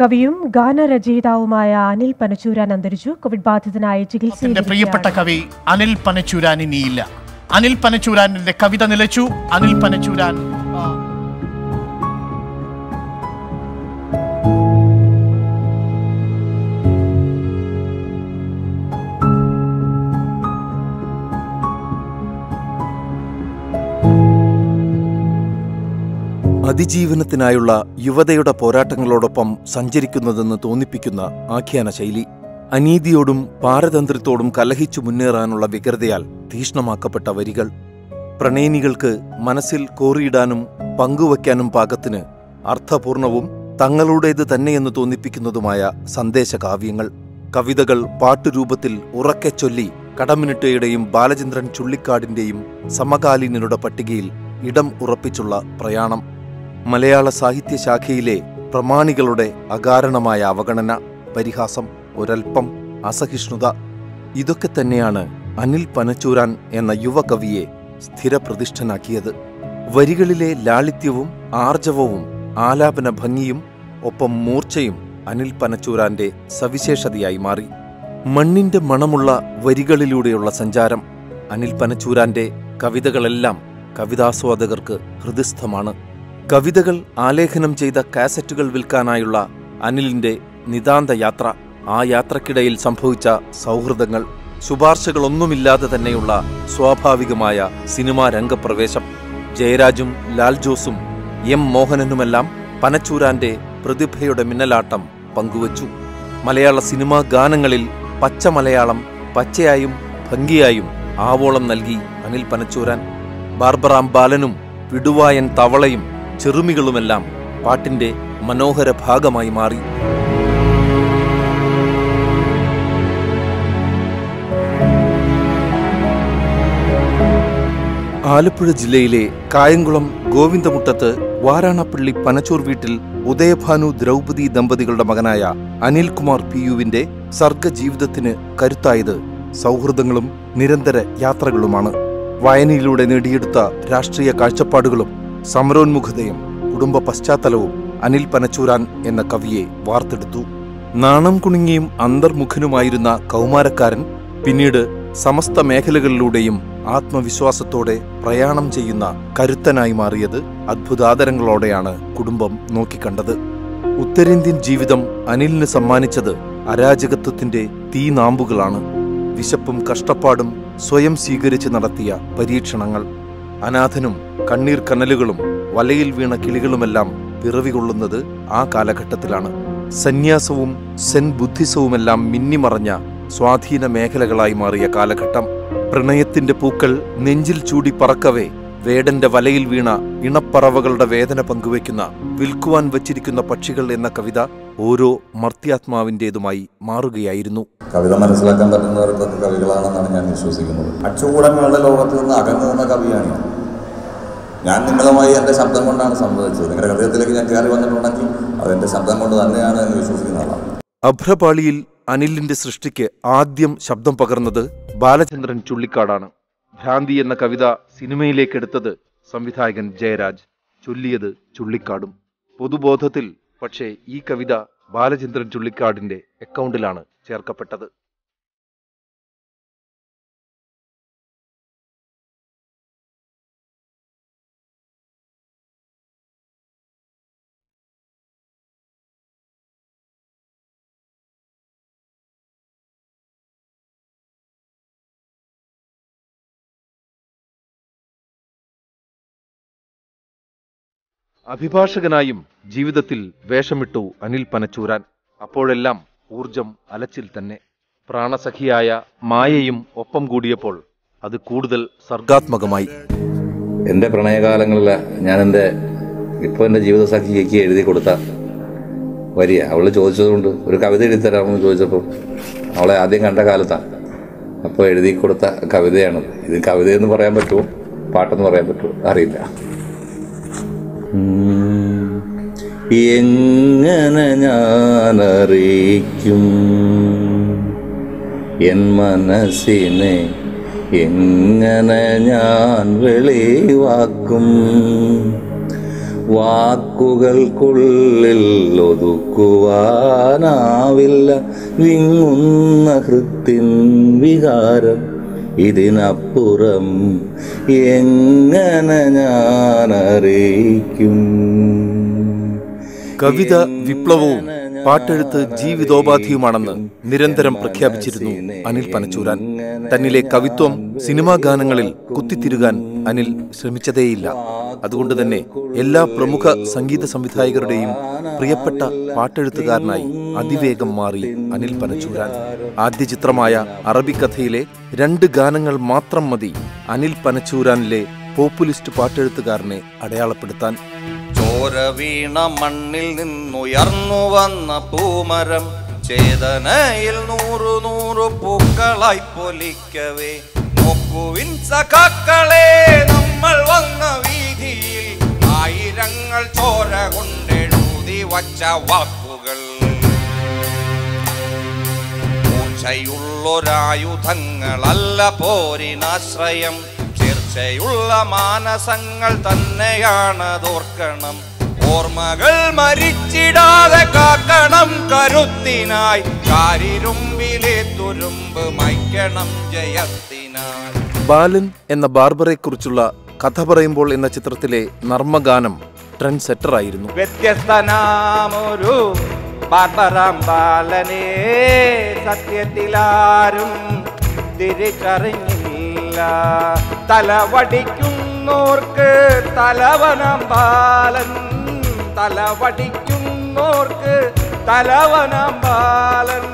കവിയും ഗാനരചയിതാവുമായ അനിൽ പനച്ചൂരാൻ അന്തരിച്ചു. കോവിഡ് ബാധിതനായി ചികിത്സയിൽ പ്രിയപ്പെട്ട കവി അനിൽ പനച്ചൂരാൻ ഇനിയില്ല. അനിൽ പനച്ചൂരാനിന്റെ കവിത നിലച്ചു. അനിൽ പനച്ചൂരാൻ അതിജീവനത്തിനായുള്ള യുവതയുടെ പോരാട്ടങ്ങളോടൊപ്പം സഞ്ചരിക്കുന്നതെന്ന് തോന്നിപ്പിക്കുന്ന ആഖ്യാന ശൈലി. അനീതിയോടും പാരതന്ത്രത്തോടും കലഹിച്ചു മുന്നേറാനുള്ള വ്യഗ്രതയാൽ തീഷ്ണമാക്കപ്പെട്ട വരികൾ. പ്രണയിനികൾക്ക് മനസ്സിൽ കോറിയിടാനും പങ്കുവയ്ക്കാനും പാകത്തിന് അർത്ഥപൂർണവും തങ്ങളുടേത് തന്നെയെന്ന് തോന്നിപ്പിക്കുന്നതുമായ സന്ദേശകാവ്യങ്ങൾ. കവിതകൾ പാട്ടുരൂപത്തിൽ ഉറക്കെ ചൊല്ലി കടമിനിട്ടയുടെയും ബാലചന്ദ്രൻ ചുള്ളിക്കാടിന്റെയും സമകാലീനരുടെ പട്ടികയിൽ ഇടം ഉറപ്പിച്ചുള്ള പ്രയാണം. മലയാള സാഹിത്യ ശാഖയിലെ പ്രമാണികളുടെ അകാരണമായ അവഗണന പരിഹാസം ഒരൽപ്പം അസഹിഷ്ണുത ഇതൊക്കെ തന്നെയാണ് അനിൽ പനച്ചൂരാൻ എന്ന യുവകവിയെ സ്ഥിരപ്രതിഷ്ഠനാക്കിയത്. വരികളിലെ ലാളിത്യവും ആർജവവും ആലാപന ഭംഗിയും ഒപ്പം മൂർച്ചയും അനിൽ പനച്ചൂരാന്റെ സവിശേഷതയായി മാറി. മണ്ണിന്റെ മണമുള്ള വരികളിലൂടെയുള്ള സഞ്ചാരം അനിൽ പനച്ചൂരാന്റെ കവിതകളെല്ലാം കവിതാസ്വാദകർക്ക് ഹൃദയസ്ഥമാണ്. കവിതകൾ ആലേഖനം ചെയ്ത കാസറ്റുകൾ വിൽക്കാനായുള്ള അനിലിന്റെ നിതാന്ത യാത്ര. ആ യാത്രക്കിടയിൽ സംഭവിച്ച സൗഹൃദങ്ങൾ ശുപാർശകളൊന്നുമില്ലാതെ തന്നെയുള്ള സ്വാഭാവികമായ സിനിമാ രംഗപ്രവേശം. ജയരാജും ലാൽ ജോസും എം മോഹനനുമെല്ലാം പനച്ചൂരാന്റെ പ്രതിഭയുടെ മിന്നലാട്ടം പങ്കുവച്ചു. മലയാള സിനിമാ ഗാനങ്ങളിൽ പച്ച മലയാളം പച്ചയായും ഭംഗിയായും ആവോളം നൽകി അനിൽ പനച്ചൂരാൻ. ബാർബറാം ബാലനും വിടുവായൻ തവളയും ചെറുമികളുമെല്ലാം പാട്ടിന്റെ മനോഹര ഭാഗമായി മാറി. ആലപ്പുഴ ജില്ലയിലെ കായംകുളം ഗോവിന്ദമുട്ടത്ത് വാരാണപ്പള്ളി പനച്ചൂർ വീട്ടിൽ ഉദയഭാനു ദ്രൗപദി ദമ്പതികളുടെ മകനായ അനിൽകുമാർ പി യുവിന്റെ സർഗജീവിതത്തിന് കരുത്തായത് സൗഹൃദങ്ങളും നിരന്തര യാത്രകളുമാണ്. വായനയിലൂടെ നേടിയെടുത്ത രാഷ്ട്രീയ കാഴ്ചപ്പാടുകളും സമരോന്മുഖതയും കുടുംബ പശ്ചാത്തലവും അനിൽ പനച്ചൂരാൻ എന്ന കവിയെ വാർത്തെടുത്തു. നാണം കുണുങ്ങിയും അന്തർമുഖനുമായിരുന്ന കൗമാരക്കാരൻ പിന്നീട് സമസ്ത മേഖലകളിലൂടെയും ആത്മവിശ്വാസത്തോടെ പ്രയാണം ചെയ്യുന്ന കരുത്തനായി മാറിയത് അത്ഭുതാദരങ്ങളോടെയാണ് കുടുംബം നോക്കിക്കണ്ടത്. ഉത്തരേന്ത്യൻ ജീവിതം അനിലിന് സമ്മാനിച്ചത് അരാജകത്വത്തിന്റെ തീനാമ്പുകളാണ്. വിശപ്പും കഷ്ടപ്പാടും സ്വയം സ്വീകരിച്ച് നടത്തിയ പരീക്ഷണങ്ങൾ. അനാഥനും കണ്ണീർ കനലുകളും വലയിൽ വീണ കിളികളുമെല്ലാം പിറവികൊള്ളുന്നത് ആ കാലഘട്ടത്തിലാണ്. സന്യാസവും സെൻ ബുദ്ധിസവുമെല്ലാം മിന്നിമറഞ്ഞ സ്വാധീന മേഖലകളായി മാറിയ കാലഘട്ടം. പ്രണയത്തിന്റെ പൂക്കൾ നെഞ്ചിൽ ചൂടി പറക്കവേ വേടന്റെ വലയിൽ വീണ ഇണപ്പറവകളുടെ വേദന പങ്കുവയ്ക്കുന്ന വിൽക്കുവാൻ വച്ചിരിക്കുന്ന പക്ഷികൾ എന്ന കവിത ഓരോ മർത്യാത്മാവിന്റെതുമായി മാറുകയായിരുന്നു. കവിത മനസ്സിലാക്കാൻ പറ്റുന്നവർക്കൊക്കെ കവികളാണെന്നാണ് ഞാൻ വിശ്വസിക്കുന്നത്. അച്ചുകൂടങ്ങളുടെ ലോകത്ത് നിന്ന് അകന്നു നിന്ന കവിയാണ് ഞാൻ. നിങ്ങളുമായി എന്റെ ശബ്ദം കൊണ്ടാണ് സംഭവിച്ചത് നിങ്ങളുടെ ഹൃദയത്തിലേക്ക് ഞാൻ കയറി വന്നിട്ടുണ്ടെങ്കിൽ അതെന്റെ ശബ്ദം കൊണ്ട് തന്നെയാണ് എന്ന് വിശ്വസിക്കുന്ന ആളാണ്. അഭ്രപാളിയിൽ അനിലിന്റെ സൃഷ്ടിക്ക് ആദ്യം ശബ്ദം പകർന്നത് ബാലചന്ദ്രൻ ചുള്ളിക്കാടാണ്. ഭ്രാന്തി എന്ന കവിത സിനിമയിലേക്കെടുത്തത് സംവിധായകൻ ജയരാജ്. ചൊല്ലിയത് ചുള്ളിക്കാടും. പൊതുബോധത്തിൽ പക്ഷേ ഈ കവിത ബാലചന്ദ്രൻ ചുള്ളിക്കാടിന്റെ അക്കൗണ്ടിലാണ് ചേർക്കപ്പെട്ടത്. അഭിഭാഷകനായും ജീവിതത്തിൽ വേഷമിട്ടു അനിൽ പനച്ചൂരാൻ. അപ്പോഴെല്ലാം ഊർജം അലച്ചിൽ തന്നെ. പ്രാണസഖിയായ മായയും ഒപ്പം കൂടിയപ്പോൾ അത് കൂടുതൽ സർഗാത്മകമായി. എന്റെ പ്രണയകാലങ്ങളിൽ ഞാൻ എന്റെ ഇപ്പോൾ എന്റെ ജീവിതസഖിക്ക് എഴുതി കൊടുത്ത വരിയ. അവൾ ചോദിച്ചതുകൊണ്ട് ഒരു കവിത എഴുതി തരാമെന്ന് ചോദിച്ചപ്പോൾ അവളെ ആദ്യം കണ്ട കാലത്താണ് അപ്പോൾ എഴുതി കൊടുത്ത കവിതയാണ് ഇത് കവിതയെന്ന് പറയാൻ പറ്റുമോ? പാട്ടെന്ന് പറയാൻ പറ്റുമോ? അറിയില്ല. എങ്ങനെ ഞാൻ അറിയിക്കും എൻ മനസ്സിനെ എങ്ങനെ ഞാൻ വെളിവാക്കും? വാക്കുകൾക്കുള്ളിൽ ഒതുക്കുവാനാവില്ല വിങ്ങുന്ന ഹൃത്തിൻ വികാരം. ഇതിനപ്പുറം എങ്ങനെ ഞാൻ അറിയിക്കും കവിത വിപ്ലവവും. പാട്ടെഴുത്ത് ജീവിതോപാധിയുമാണെന്ന് നിരന്തരം പ്രഖ്യാപിച്ചിരുന്നു അനിൽ പനച്ചൂരാൻ. തന്നിലെ കവിത്വം സിനിമാ ഗാനങ്ങളിൽ കുത്തിത്തിരുകാൻ അനിൽ ശ്രമിച്ചതേയില്ല. അതുകൊണ്ട് തന്നെ എല്ലാ പ്രമുഖ സംഗീത സംവിധായകരുടെയും പ്രിയപ്പെട്ട പാട്ടെഴുത്തുകാരനായി അതിവേഗം മാറി അനിൽ പനച്ചൂരാൻ. ആദ്യ ചിത്രമായ അറബിക്കഥയിലെ രണ്ട് ഗാനങ്ങൾ മാത്രം മതി അനിൽ പനച്ചൂരാനിലെ പോപ്പുലിസ്റ്റ് പാട്ടെഴുത്തുകാരനെ അടയാളപ്പെടുത്താൻ. ചോര വീണ മണ്ണിൽ നിന്നുയർന്നു വന്ന പൂമരം ചേതനയിൽ നൂറു നൂറു പൂക്കളായി പൊലിക്കവേ. നോക്കുവിൻ സഖാക്കളെ നമ്മൾ വന്ന വീതിയിൽ ആയിരങ്ങൾ ചോര കൊണ്ടെഴുതി വച്ച വാക്കുകൾ. മൂർച്ചയുള്ളൊരായുധങ്ങളല്ല പോരിനാശ്രയം ചേർച്ചയുള്ള മാനസങ്ങൾ തന്നെയാണ് തന്നെയാണതോർക്കണം. ഓർമ്മകൾ മരിച്ചിടാതെ കാക്കണം കരുത്തിനായി. കാരിരുമ്പിലെ തുരുമ്പ് മൈക്കണം ജയത്തിനായി. ബാലൻ എന്ന ബാർബറെക്കുറിച്ചുള്ള കഥ പറയുമ്പോൾ എന്ന ചിത്രത്തിലെ നർമ്മഗാനം ട്രെൻഡ് സെറ്റർ ആയിരുന്നു വ്യത്യസ്തനാമൊരു ബാർബറാം ബാലനെ സത്യത്തിലാരും തിരിച്ചറിഞ്ഞില്ല. തലവടിക്കുന്നോർക്ക് തലവനം ബാലൻ തലവടിക്കുന്നോർക്ക് തലവനം ബാലൻ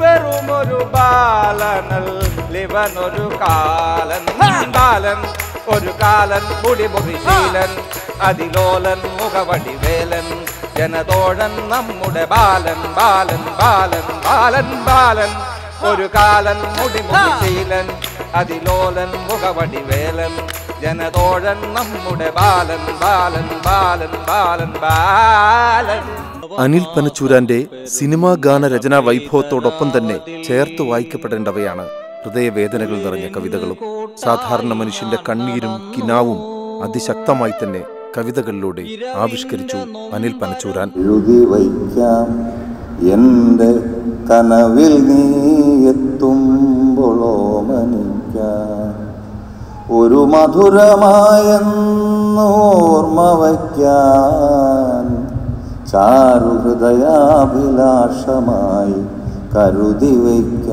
വെറുമൊരു ബാലനൽ ലിവനൊരു കാലൻ. ബാലൻ ഒരു കാലൻ മുടിമുടിശീലൻ അതിലോലൻ മുഖവടി വേലൻ ജനതോഴൻ നമ്മുടെ ബാലൻ ബാലൻ ബാലൻ ബാലൻ ബാലൻ. ഒരു കാലൻ മുടിമുടിശീലൻ അതിലോലൻ മുഖവടി വേലൻ ജനതോഴൻ നമ്മുടെ ബാലൻ ബാലൻ ബാലൻ ബാലൻ ബാലൻ. അനിൽ പനച്ചൂരാന്റെ സിനിമാ ഗാന രചനാ വൈഭവത്തോടൊപ്പം തന്നെ ചേർത്ത് വായിക്കപ്പെടേണ്ടവയാണ്. ഹൃദയവേദനകൾ നിറഞ്ഞ കവിതകളും സാധാരണ മനുഷ്യന്റെ കണ്ണീരും കിനാവും അതിശക്തമായി തന്നെ കവിതകളിലൂടെ ആവിഷ്കരിച്ചു അനിൽ പനച്ചൂരാൻ. എഴുതി വയ്ക്കാം. എന്റെ കനവിൽ നീ എത്തുമ്പോളോമനിക്കാം ഒരു മധുരമായെന്നോർമ്മ വയ്ക്കാൻ ചാരുഹൃദയാഭിലാഷമായി കരുതി വയ്ക്ക.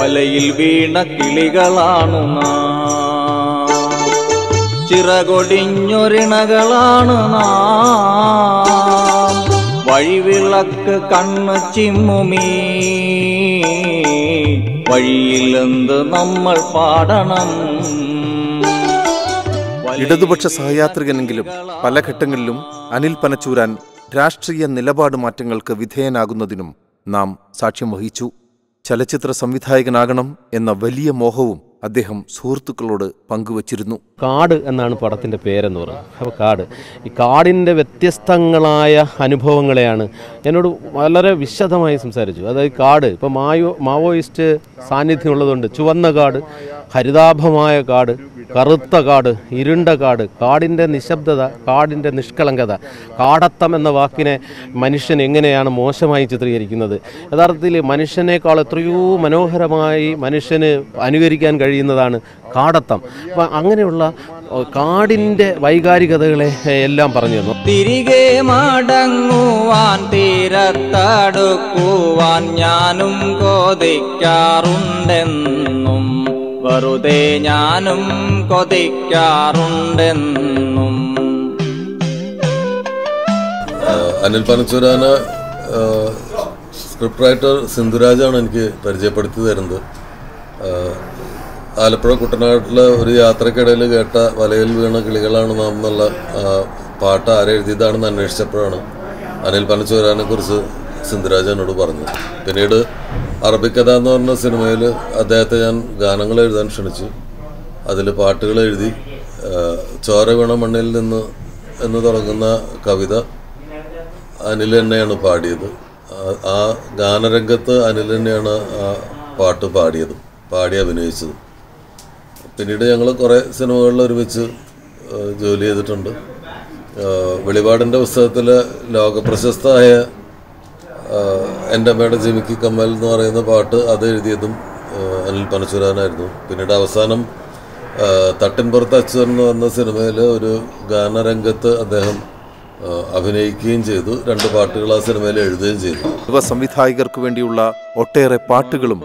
വലയിൽ വീണ കിളികളാണു ചിറകൊടിഞ്ഞൊരിണകളാണ് നാം. വഴിവിളക്ക് കണ്ണ് ചിമ്മുമീ. വഴിയിലെന്ത് നമ്മൾ പാടണം? ഇടതുപക്ഷ സഹയാത്രികനെങ്കിലും പല ഘട്ടങ്ങളിലും അനിൽ പനച്ചൂരാൻ രാഷ്ട്രീയ നിലപാട് മാറ്റങ്ങൾക്ക് വിധേയനാകുന്നതിനും നാം സാക്ഷ്യം വഹിച്ചു. ചലച്ചിത്ര സംവിധായകനാകണം എന്ന വലിയ മോഹവും അദ്ദേഹം സുഹൃത്തുക്കളോട് പങ്കുവച്ചിരുന്നു. കാട് എന്നാണ് പടത്തിന്റെ പേരെന്ന് പറയുന്നത്. അപ്പോൾ കാട്. ഈ കാടിന്റെ വ്യത്യസ്തങ്ങളായ അനുഭവങ്ങളെയാണ് എന്നോട് വളരെ വിശദമായി സംസാരിച്ചു. അതായത് കാട്. ഇപ്പോൾ മായോ മാവോയിസ്റ്റ് സാന്നിധ്യമുള്ളതുകൊണ്ട് ചുവന്ന കാട് ഹരിതാഭമായ കാട് കറുത്ത കാട് ഇരുണ്ട കാട് കാടിന്റെ നിശബ്ദത കാടിന്റെ നിഷ്കളങ്കത കാടത്തം എന്ന വാക്കിനെ മനുഷ്യൻ എങ്ങനെയാണ് മോശമായി ചിത്രീകരിക്കുന്നത്? യഥാർത്ഥത്തിൽ മനുഷ്യനേക്കാൾ എത്രയോ മനോഹരമായി മനുഷ്യന് അനുകരിക്കാൻ കഴിയുന്നതാണ് കാടത്തം. അപ്പം അങ്ങനെയുള്ള കാടിന്റെ വൈകാരികതകളെ എല്ലാം പറഞ്ഞു തന്നു. തിരികെ മടങ്ങുവാൻ തീരത്തടുക്കുവാൻ ഞാനും കൊതിക്കാറുണ്ടെന്നും വെറുതെ ഞാനും കൊതിക്കാറുണ്ടെന്നും. അനിൽ പനച്ചുരാന സ്ക്രിപ്റ്റ് റൈറ്റർ സിന്ധുരാജാണ് എനിക്ക് പരിചയപ്പെടുത്തി തരുന്നത്. ആലപ്പുഴ കുട്ടനാട്ടിലെ ഒരു യാത്രക്കിടയിൽ കേട്ട വലയിൽ വീണ കിളികളാണ് നാം എന്നുള്ള പാട്ട് ആരെഴുതിയതാണെന്ന് അന്വേഷിച്ചപ്പോഴാണ് അനിൽ പനച്ചൂരാനെ കുറിച്ച് സിന്ധുരാജ് എന്നോട് പറഞ്ഞത്. പിന്നീട് അറബിക്കഥ എന്ന് പറഞ്ഞ സിനിമയിൽ അദ്ദേഹത്തെ ഞാൻ ഗാനങ്ങൾ എഴുതാൻ ക്ഷണിച്ചു. അതിൽ പാട്ടുകൾ എഴുതി ചോര വീണ മണ്ണിൽ നിന്ന് എന്ന് തുടങ്ങുന്ന കവിത അനിൽ തന്നെയാണ് പാടിയത്. ആ ഗാനരംഗത്ത് അനിൽ തന്നെയാണ് ആ പാട്ട് പാടിയതും പാടി അഭിനയിച്ചത്. പിന്നീട് ഞങ്ങൾ കുറേ സിനിമകളിൽ ഒരുമിച്ച് ജോലി ചെയ്തിട്ടുണ്ട്. വെളിപാടിന്റെ പുസ്തകത്തിൽ ലോകപ്രശസ്തമായ പ്രശസ്തമായ എന്റെ അമ്മയുടെ ജിമിക്കി കമ്മൽ എന്ന് പറയുന്ന പാട്ട് അത് എഴുതിയതും അനിൽ പനച്ചുരാനായിരുന്നു. പിന്നീട് അവസാനം തട്ടിൻപുറത്ത് അച്ഛൻ എന്ന് പറഞ്ഞ സിനിമയിൽ ഒരു ഗാനരംഗത്ത് അദ്ദേഹം അഭിനയിക്കുകയും ചെയ്തു. രണ്ട് പാട്ടുകൾ ആ സിനിമയിൽ എഴുതുകയും ചെയ്തു. യുവ സംവിധായകർക്ക് വേണ്ടിയുള്ള ഒട്ടേറെ പാട്ടുകളും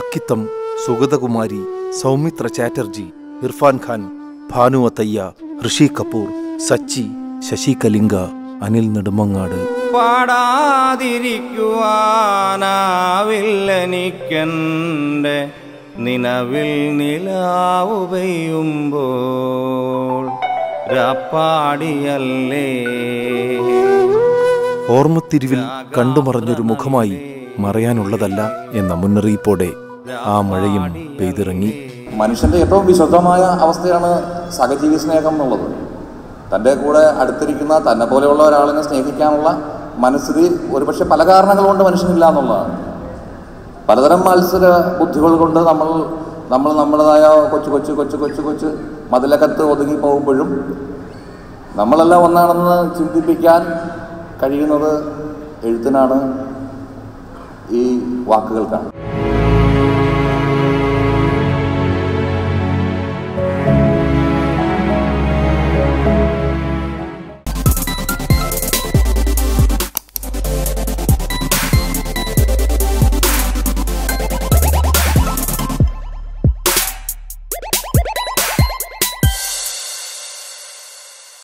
അക്കിത്തം സുഗതകുമാരി സൗമിത്ര ചാറ്റർജി ഇർഫാൻ ഖാൻ ഭാനു അത്തയ്യ ഋഷി കപൂർ സച്ചി ശശി കലിംഗ അനിൽ നെടുമങ്ങാട്. പാടാതിരിക്കുവാനാവില്ലെനിക്കെന്റെ നിലവിൽ നിലാവു പെയ്യുമ്പോൾ രാപ്പാടിയല്ലേ? ഓർമ്മത്തിരിവിൽ കണ്ടുമറഞ്ഞൊരു മുഖമായി മറയാനുള്ളതല്ല എന്ന മുന്നറിയിപ്പോടെ ആ മഴയും പെയ്തിറങ്ങി. മനുഷ്യന്റെ ഏറ്റവും വിശുദ്ധമായ അവസ്ഥയാണ് സഹജീവി സ്നേഹം എന്നുള്ളത്. തന്റെ കൂടെ അടുത്തിരിക്കുന്ന തന്നെ പോലെയുള്ള ഒരാളിനെ സ്നേഹിക്കാനുള്ള മനസ്ഥിതി ഒരുപക്ഷെ പല കാരണങ്ങൾ കൊണ്ട് മനുഷ്യനില്ല എന്നുള്ളതാണ്. പലതരം മത്സര ബുദ്ധികൾ കൊണ്ട് നമ്മൾ നമ്മൾ നമ്മുടേതായ കൊച്ചു കൊച്ചു കൊച്ചു കൊച്ചു കൊച്ചു മതിലകത്ത് ഒതുങ്ങി പോകുമ്പോഴും നമ്മളെല്ലാം ഒന്നാണെന്ന് ചിന്തിപ്പിക്കാൻ കഴിയുന്നത് എഴുത്തിനാണ് ഈ വാക്കുകൾക്കാണ്.